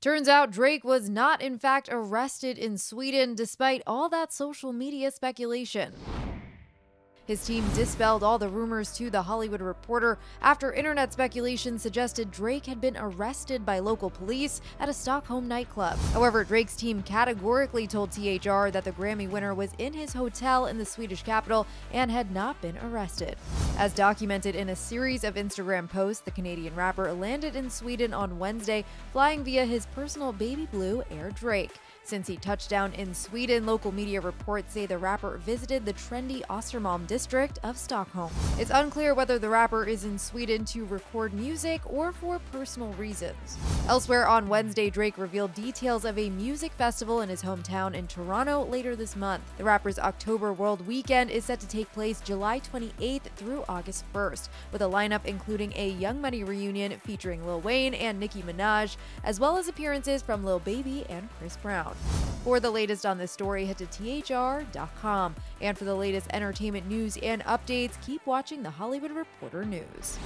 Turns out Drake was not, in fact, arrested in Sweden despite all that social media speculation. His team dispelled all the rumors to The Hollywood Reporter after internet speculation suggested Drake had been arrested by local police at a Stockholm nightclub. However, Drake's team categorically told THR that the Grammy winner was in his hotel in the Swedish capital and had not been arrested. As documented in a series of Instagram posts, the Canadian rapper landed in Sweden on Wednesday, flying via his personal baby blue Air Drake. Since he touched down in Sweden, local media reports say the rapper visited the trendy Östermalm district of Stockholm. It's unclear whether the rapper is in Sweden to record music or for personal reasons. Elsewhere on Wednesday, Drake revealed details of a music festival in his hometown in Toronto later this month. The rapper's October World Weekend is set to take place July 28th through August 1st, with a lineup including a Young Money reunion featuring Lil Wayne and Nicki Minaj, as well as appearances from Lil Baby and Chris Brown. For the latest on this story, head to thr.com. And for the latest entertainment news and updates, keep watching the Hollywood Reporter News.